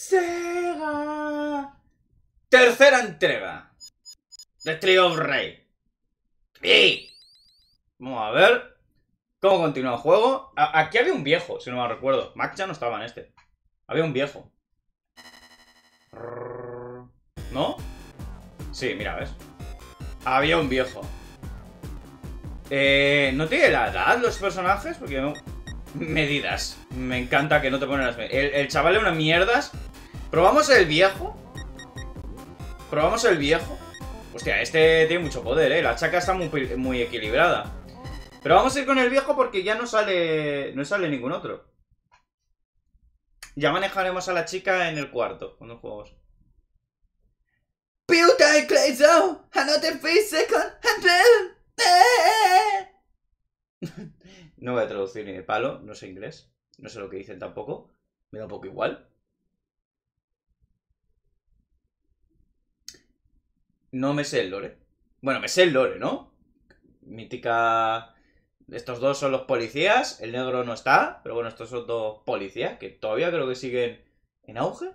Sega. Tercera entrega. De Trio of Rey. ¡Sí! Vamos a ver cómo continúa el juego. aquí había un viejo, si no me recuerdo. Max ya no estaba en este. Había un viejo. ¿No? Sí, mira, ¿ves? Había un viejo. Eh, ¿No tiene la edad los personajes? Porque no... Medidas. Me encanta que no te ponen las medidas. El, chaval es una mierdas. ¿Probamos el viejo? ¿Probamos el viejo? Hostia, este tiene mucho poder, ¿eh? La chaca está muy, muy equilibrada. Pero vamos a ir con el viejo porque ya no sale... No sale ningún otro. Ya manejaremos a la chica en el cuarto, cuando juegos. another second, no voy a traducir ni de palo, no sé inglés, no sé lo que dicen tampoco, me da un poco igual. No me sé el lore. Bueno, me sé el lore, ¿no? Mítica... Estos dos son los policías, el negro no está, pero bueno, estos son dos policías que todavía creo que siguen en auge.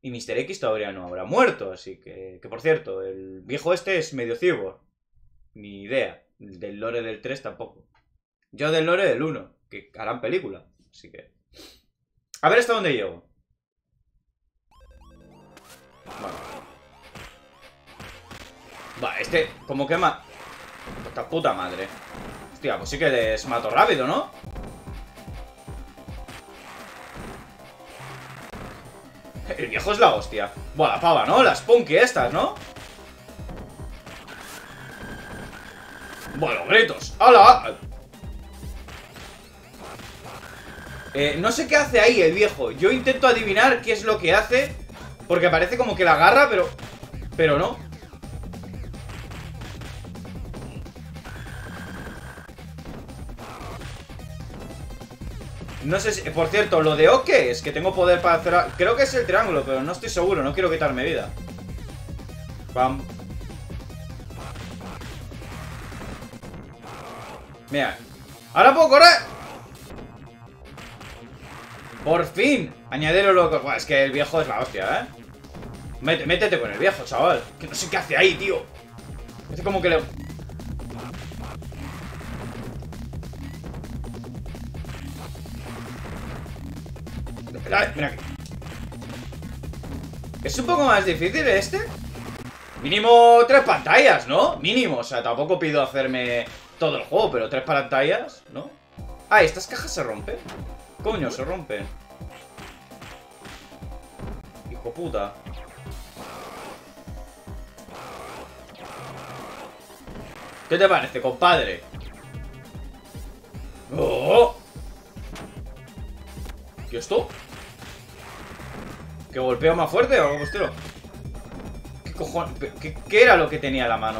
Y Mr. X todavía no habrá muerto, así que... Que por cierto, el viejo este es medio ciego. Ni idea. Del lore del 3 tampoco. Yo del lore del 1, que harán película. Así que... A ver hasta dónde llego. Va, este como quema... Esta puta madre. Hostia, pues sí que les mato rápido, ¿no? El viejo es la hostia. Buah, la pava, ¿no? Las punky estas, ¿no? Bueno, gritos. ¡Hala! Eh, no sé qué hace ahí el viejo. Yo intento adivinar qué es lo que hace. Porque parece como que la agarra, pero... Pero no. No sé si... Por cierto, lo de OK es que tengo poder para hacer... Creo que es el triángulo, pero no estoy seguro. No quiero quitarme vida. Pam. Mira. ¡Ahora puedo correr! ¡Por fin! Añadirlo loco. es que el viejo es la hostia, ¿eh? métete con el viejo, chaval. Que no sé qué hace ahí, tío. Es como que le... Mira aquí. Es un poco más difícil este. Mínimo tres pantallas, ¿no? Mínimo, o sea, tampoco pido hacerme todo el juego, pero tres pantallas, ¿no? Ah, ¿estas cajas se rompen? Coño, se rompen. Hijo puta. ¿Qué te parece, compadre? ¡Oh! ¿Qué esto? ¿Que golpeo más fuerte o algo estilo? ¿Qué cojones? ¿Qué, ¿Qué era lo que tenía la mano?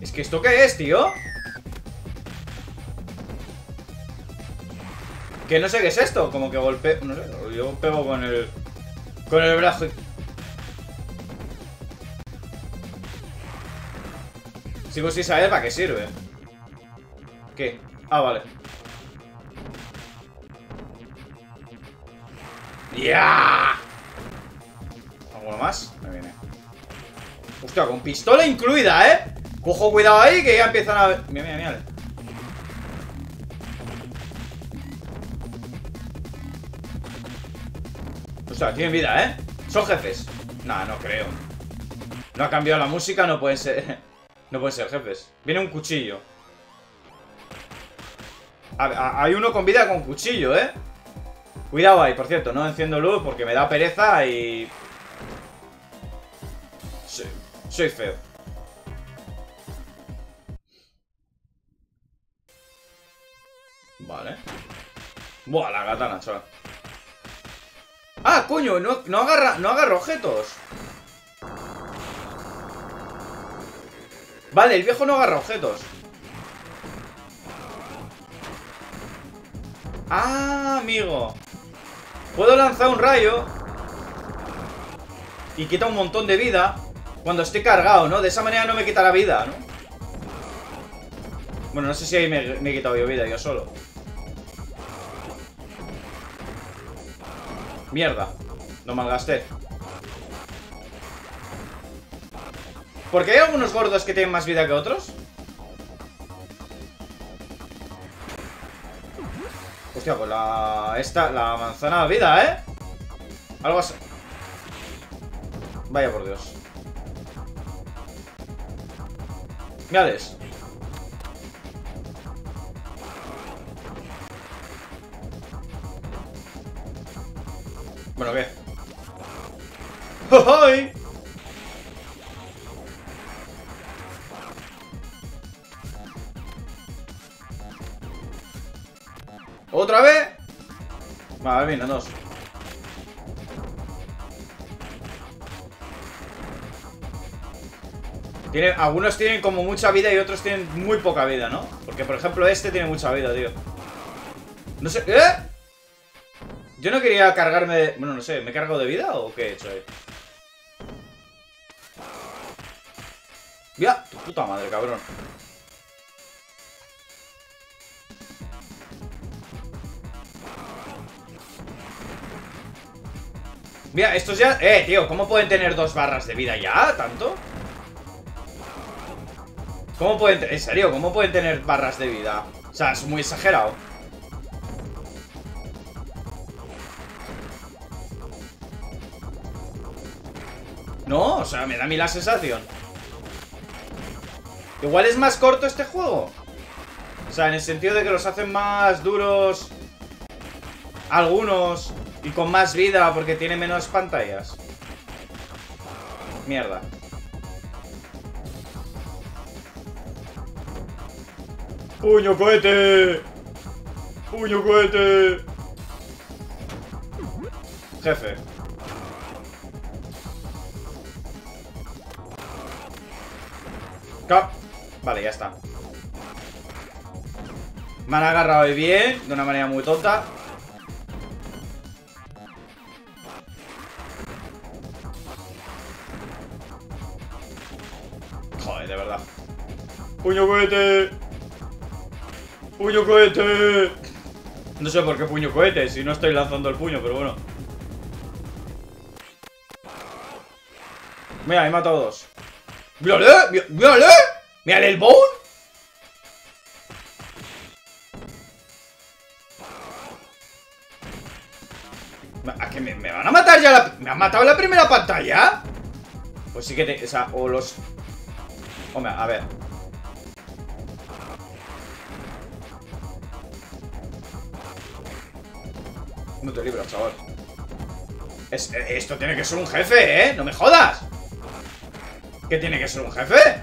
Es que ¿esto qué es, tío? Que no sé qué es esto Como que golpeo... No sé, yo pego con el... Con el brazo Sigo sin saber para qué sirve ¿Qué? Ah, vale ¡Ya! ¿Alguno más? Me viene Hostia, con pistola incluida, ¿eh? Cojo cuidado ahí que ya empiezan a... Mira, mira, mira. O sea, tienen vida, ¿eh? Son jefes. Nah, no creo. No ha cambiado la música, no pueden ser... No pueden ser jefes. Viene un cuchillo. hay uno con vida con cuchillo, ¿eh? Cuidado ahí, por cierto, no enciendo luz porque me da pereza y... Soy feo. Vale. Buah, la katana, chaval. ¡Ah, coño! No, no, agarra, no agarra objetos. Vale, el viejo no agarra objetos. Ah, amigo. Puedo lanzar un rayo. Y quita un montón de vida. Cuando esté cargado, ¿no? De esa manera no me quita la vida, ¿no? Bueno, no sé si ahí me, he quitado yo vida yo solo. Mierda. No malgasté. ¿Por qué hay algunos gordos que tienen más vida que otros? Hostia, pues la... Esta, la manzana vida, ¿eh? Algo así. Vaya por Dios. Mirades. Bueno, ¿qué? ¡Ay! Algunos tienen como mucha vida y otros tienen muy poca vida, ¿no? Porque, por ejemplo, este tiene mucha vida, tío. No sé... ¿Eh? Yo no quería cargarme de... Bueno, no sé, ¿me he cargado de vida o qué he hecho ahí? Mira, tu puta madre, cabrón. Mira, estos ya... Eh, tío, ¿cómo pueden tener dos barras de vida ya? ¿Tanto? ¿Cómo pueden... En serio, ¿cómo pueden tener barras de vida? O sea, es muy exagerado. No, o sea, me da a mí la sensación. Igual es más corto este juego. O sea, en el sentido de que los hacen más duros algunos y con más vida porque tiene menos pantallas. Mierda. ¡Puño cohete! ¡Puño cohete! Jefe. Vale, ya está. Me han agarrado bien, de una manera muy tonta. ¡Puño cohete! ¡Puño cohete! No sé por qué puño cohete, si no estoy lanzando el puño, pero bueno. Mira, he matado dos. ¡Mírale! ¡Mírale! ¡Mírale el bone! ¿A que me, van a matar ya la... ¿Me han matado la primera pantalla? Pues sí que te... O sea, o los... Hombre, a ver No te libras, chaval Esto tiene que ser un jefe, ¿eh? ¡No me jodas! ¿Qué tiene que ser un jefe?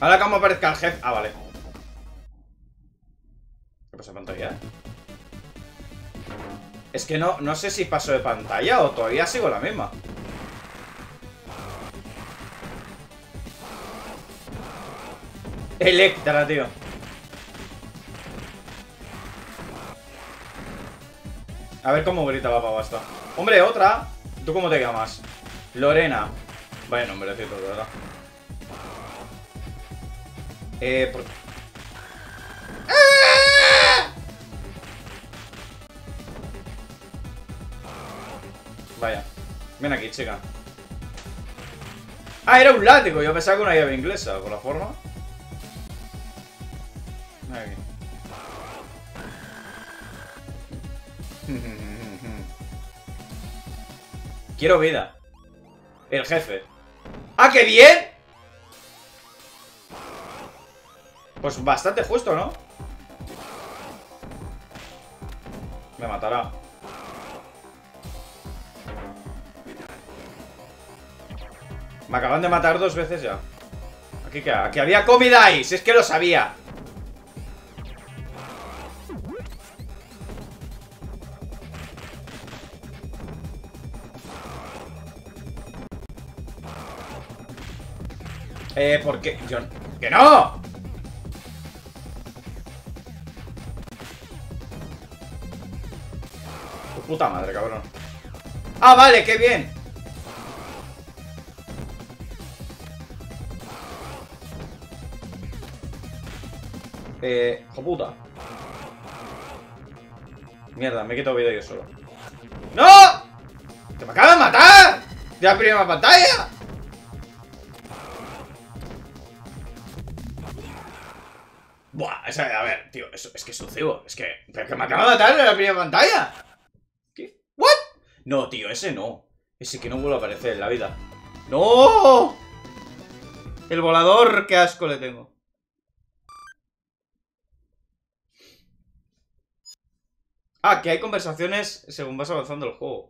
Ahora como aparezca el jefe... Ah, vale. ¿Qué pasa pantalla? Es que no, no sé si paso de pantalla o todavía sigo la misma. Electra, tío. A ver cómo grita la pavasta. Hombre, otra. ¿Tú cómo te llamas? Lorena. Vaya nombrecito, de verdad. Eh, por... Vaya. Ven aquí, chica. Ah, era un látigo. Yo pensaba que una llave inglesa, por la forma. Quiero vida. El jefe. ¡Ah, qué bien! Pues bastante justo, ¿no? Me matará. Me acaban de matar dos veces ya. Aquí que aquí había comida es que lo sabía. Eh, ¿por qué? Yo... ¡Que no! puta madre, cabrón. ¡Ah, vale! ¡Qué bien! Eh, puta. Mierda, me he quitado vida yo solo. ¡No! ¡Te me acaba de matar! ¡De la primera pantalla! Eso, es que es un cebo. Es que, pero que me acaba de matar en la primera pantalla. ¿Qué? ¿What? No, tío, ese no. Ese que no vuelve a aparecer en la vida. ¡No! El volador, qué asco le tengo. Ah, que hay conversaciones según vas avanzando el juego.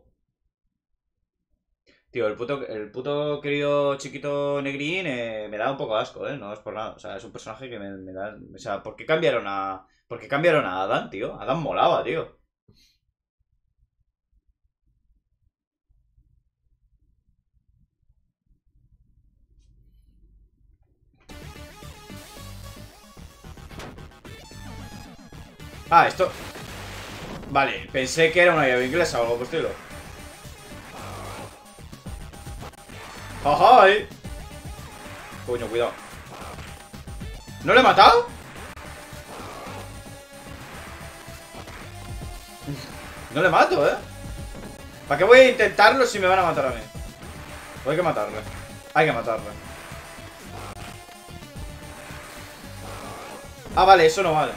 Tío, el puto, el puto querido chiquito negrín eh, me da un poco asco, ¿eh? No es por nada. O sea, es un personaje que me, da... O sea, ¿por qué cambiaron a... ¿Por qué cambiaron a Adán, tío? Adán molaba, tío. Ah, esto... Vale, pensé que era una llave inglesa o algo por estilo. ¡Ajay! Coño, cuidado. ¿No le he matado? No le mato, ¿eh? ¿Para qué voy a intentarlo si me van a matar a mí? hay que matarle. Hay que matarle. Ah, vale, eso no vale.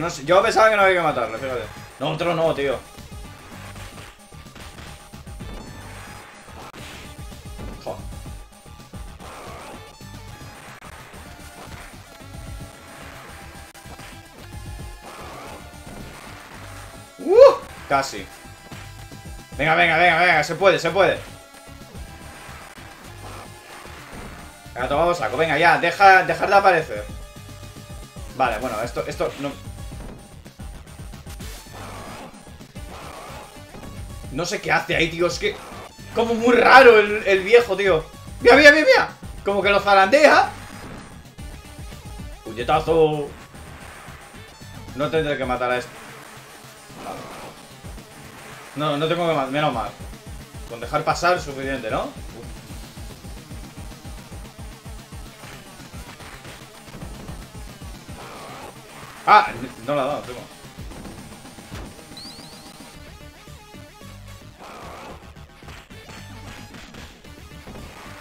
Pues yo pensaba que no había que matarle, fíjate. No, otro no, tío. ¡Uh! Casi. Venga, venga, venga, venga, se puede, se puede. Venga, tomamos saco, venga, ya, deja, dejar de aparecer. Vale, bueno, esto, esto no... No sé qué hace ahí, tío. Es que... Como muy raro el, viejo, tío. Mira, mira, mira, mira. Como que lo zarandea. Puñetazo. No tendré que matar a este. No, no tengo que matar. Menos mal. Con dejar pasar es suficiente, ¿no? Ah, no la ha dado, tengo.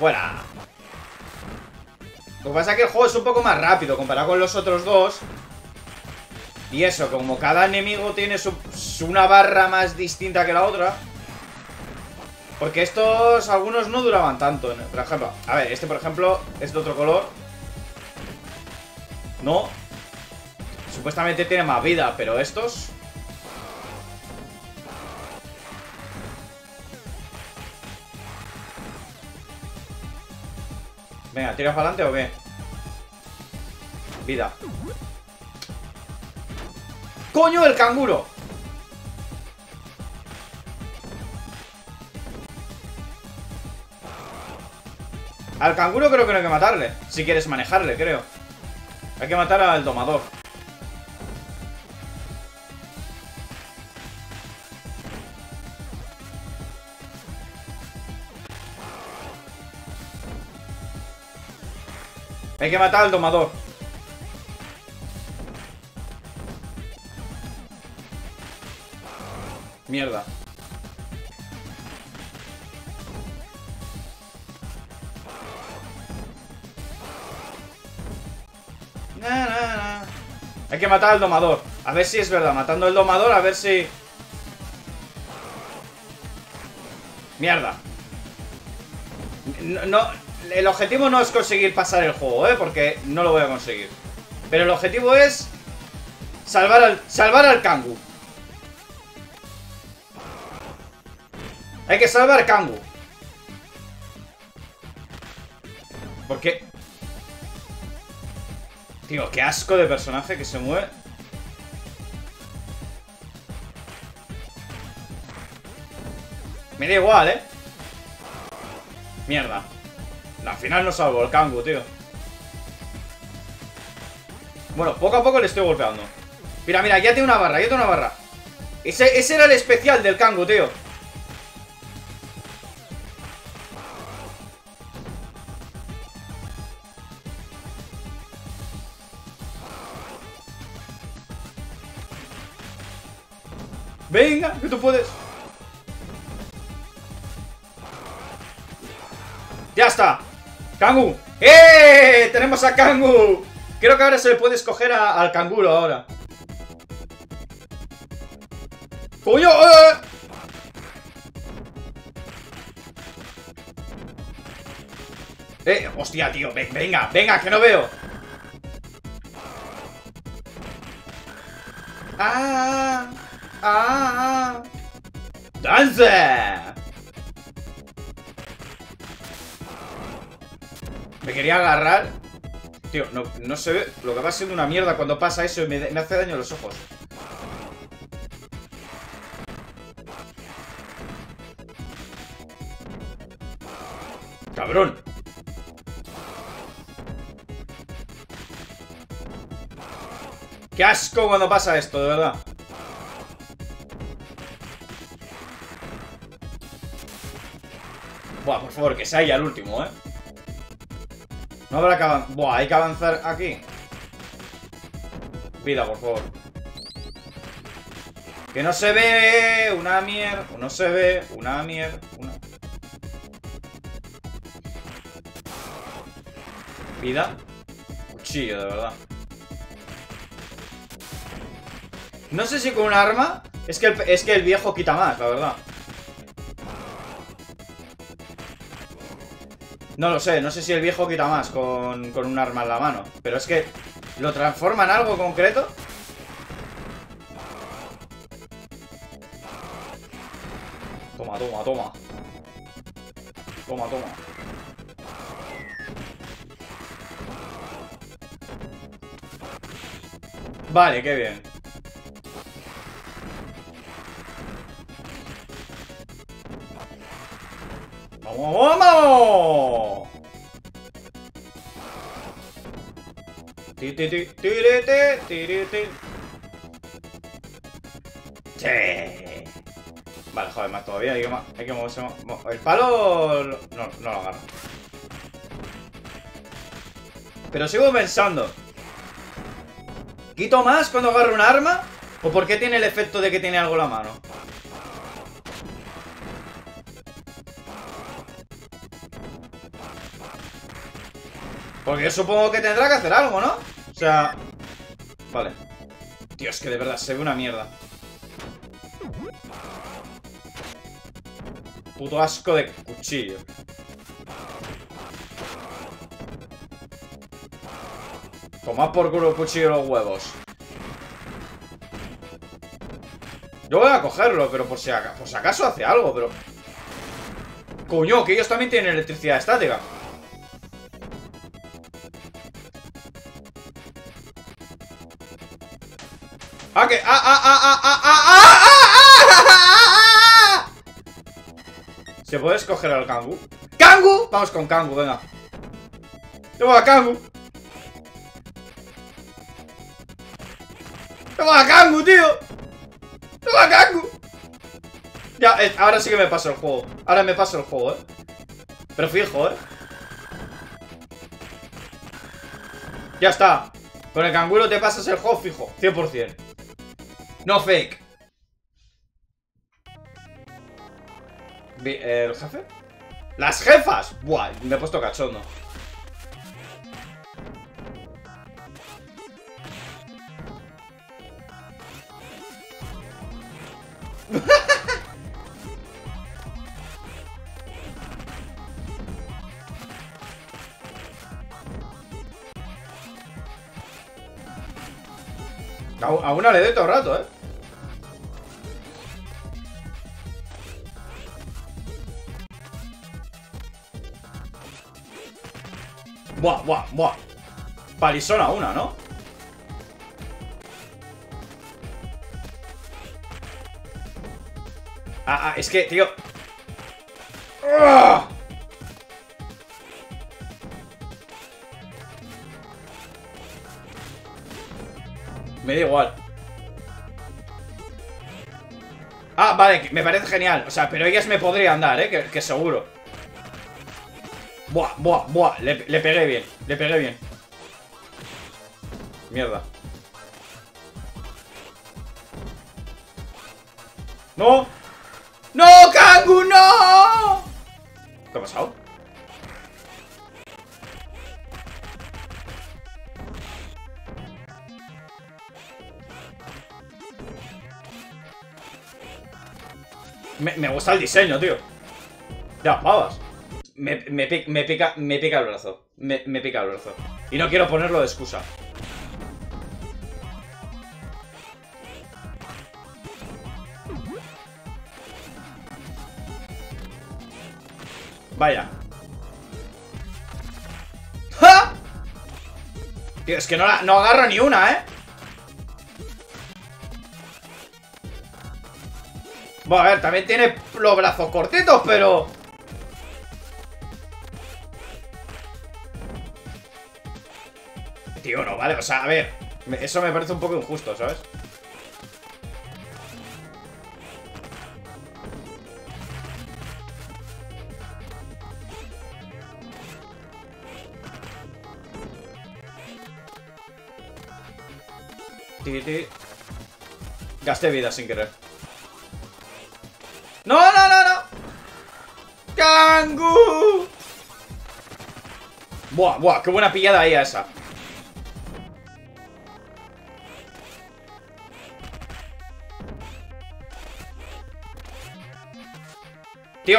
¡Fuera! Lo que pasa es que el juego es un poco más rápido comparado con los otros dos. Y eso, como cada enemigo tiene una barra más distinta que la otra. Porque estos, algunos no duraban tanto. Por ejemplo, a ver, este por ejemplo es de otro color. No. Supuestamente tiene más vida, pero estos... ¿tiras para adelante o qué? Vida. ¡Coño, el canguro! Al canguro creo que no hay que matarle. Si quieres manejarle, creo. Hay que matar al domador. Hay que matar al domador. Mierda. Hay que matar al domador. A ver si es verdad. Matando al domador, a ver si... Mierda. no, el objetivo no es conseguir pasar el juego, ¿eh? Porque no lo voy a conseguir. Pero el objetivo es salvar al, salvar al Kangu. Hay que salvar Kangu. Porque... Tío, qué asco de personaje que se mueve. Me da igual, ¿eh? Mierda. Al final no salvo el Kangu, tío. Bueno, poco a poco le estoy golpeando. Mira, mira, ya tiene una barra, ya tiene una barra. Ese, ese era el especial del Kangu, tío. Venga, que tú puedes Ya está ¡Kangu! ¡Eh! ¡Tenemos a Kangu! Creo que ahora se le puede escoger al canguro ahora. ¡Coño! ¡Eh! ¡Eh! ¡Hostia, tío! Venga, venga, que no veo. ¡Ah! ¡Ah! ¡Danza! Me quería agarrar Tío, no, no se ve Lo que va siendo una mierda cuando pasa eso Y me, hace daño los ojos ¡Cabrón! ¡Qué asco cuando pasa esto, de verdad! Buah, por favor, que sea ya el último, ¿eh? No habrá que avanzar... Buah, hay que avanzar aquí. Vida, por favor. Que no se ve una mierda. No se ve una mierda. Una... Vida. Cuchillo, de verdad. No sé si con un arma... Es que es que el viejo quita más, la verdad. No lo sé, no sé si el viejo quita más con, con un arma en la mano. Pero es que lo transforma en algo concreto. Toma, toma, toma. Toma, toma. Vale, qué bien. ¡Vamos! Ti, ti, ti. Vale, joder, más todavía. Hay que, hay que moverse. El palo. No, no lo agarro. Pero sigo pensando. ¿Quito más cuando agarro un arma? ¿O por qué tiene el efecto de que tiene algo en la mano? Porque yo supongo que tendrá que hacer algo, ¿no? O sea... Vale. Dios, que de verdad se ve una mierda. Puto asco de cuchillo. Tomad por culo el cuchillo los huevos. Yo voy a cogerlo, pero por si, acaso, por si acaso hace algo, pero... Coño, que ellos también tienen electricidad estática. ¿Se puede escoger al Kangu? ¡Kangu! Vamos con Kangu, venga. Toma, Kangu. Toma, Kangu, tío. Toma, Kangu. Ya, ahora sí que me paso el juego. Ahora me paso el juego, eh. Pero fijo, eh. Ya está. Con el canguro te pasas el juego fijo. 100%. No fake. ¿El jefe? ¡Las jefas! Buah, me he puesto cachondo. A una le doy todo el rato, ¿eh? Buah, buah, buah. Palisona una, ¿no? Ah, ah, es que, tío. ¡Ah! Me da igual. Ah, vale, me parece genial. O sea, pero ellas me podrían dar, ¿eh? Que, que seguro. Buah, buah, buah. Le, le pegué bien. Le pegué bien. Mierda. ¡No! ¡No, Kangu, no! ¿Qué ha pasado? Me, me gusta el diseño, tío. Las pavas. Me, me, me pica, me pica el brazo. Me, me pica el brazo. Y no quiero ponerlo de excusa. Vaya. ¡Ja! Tío, es que no, la- no agarro ni una, ¿eh? Bueno, a ver, también tiene los brazos cortitos, pero... Vale, o sea, a ver Eso me parece un poco injusto, ¿sabes? Gasté vida sin querer. ¡No, no, no, no! ¡Kangu! Buah, buah, qué buena pillada ahí a esa.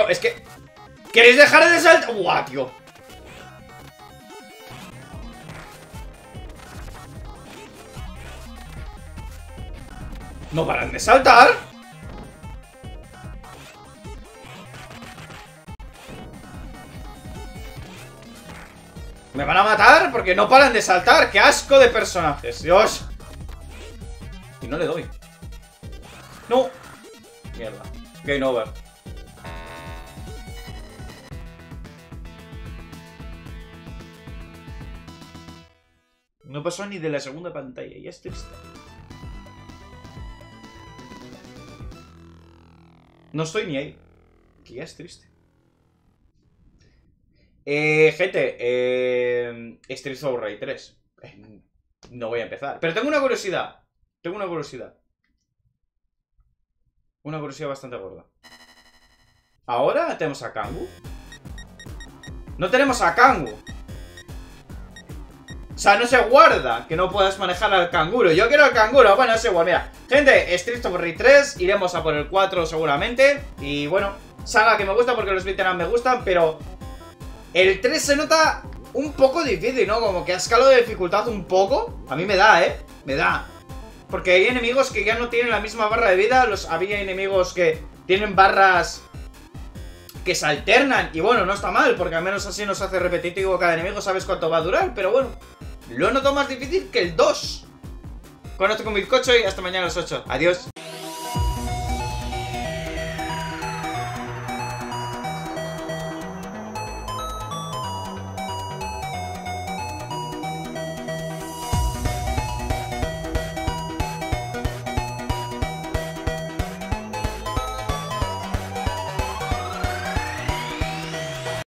Es que... ¿Queréis dejar de saltar? Buah, tío. ¿No paran de saltar? ¿Me van a matar? Porque no paran de saltar. ¡Qué asco de personajes! ¡Dios! Y no le doy. ¡No! Mierda. Game over. No pasó ni de la segunda pantalla. Ya es triste. No estoy ni ahí. Que ya es triste. Eh, gente, eh, Streets of Rage 3. Eh, no voy a empezar. Pero tengo una curiosidad. Tengo una curiosidad. Una curiosidad bastante gorda. Ahora tenemos a Kangu. No tenemos a Kangu. O sea, no se guarda que no puedas manejar al canguro. Yo quiero al canguro. Bueno, es igual, mira. Gente, Streets of Rage 3. Iremos a por el 4 seguramente. Y bueno, saga que me gusta porque los veterans me gustan, pero... El 3 se nota un poco difícil, ¿no? Como que ha escalado de dificultad un poco. A mí me da, ¿eh? Me da. Porque hay enemigos que ya no tienen la misma barra de vida. Los, había enemigos que tienen barras que se alternan. Y bueno, no está mal, porque al menos así nos hace repetitivo cada enemigo. Sabes cuánto va a durar, pero bueno. Lo noto más difícil que el 2. Con esto con y hasta mañana a las 8. Adiós.